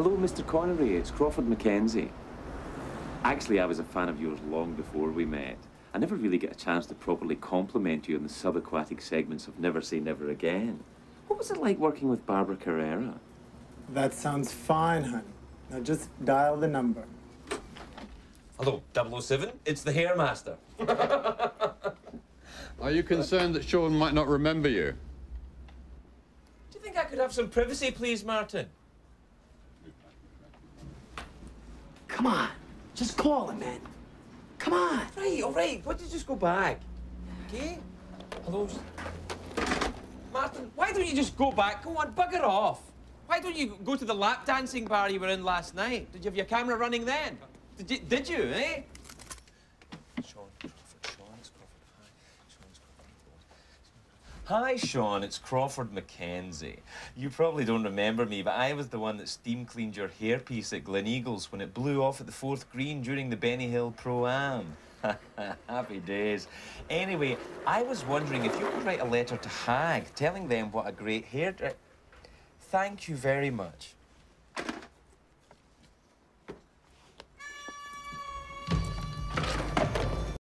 Hello, Mr. Connery. It's Crawford Mackenzie. Actually, I was a fan of yours long before we met. I never really get a chance to properly compliment you on the subaquatic segments of Never Say Never Again. What was it like working with Barbara Carrera? That sounds fine, hon. Now just dial the number. Hello, 007. It's the Hairmaster. Are you concerned that Sean might not remember you? Do you think I could have some privacy, please, Martin? Come on. Just call him, man. Come on. Right, all right. Why don't you just go back? Okay? Hello? Martin, why don't you just go back? Go on, bugger off. Why don't you go to the lap dancing bar you were in last night? Did you have your camera running then? Did you, did you eh? Sean, Crawford, Sean, it's Crawford. Hi, Sean, it's Crawford. Hi, Sean, it's Crawford Mackenzie. You probably don't remember me, but I was the one that steam cleaned your hairpiece at Gleneagles when it blew off at the fourth green during the Benny Hill Pro Am. Happy days. Anyway, I was wondering if you could write a letter to HAG telling them what a great hair. Thank you very much.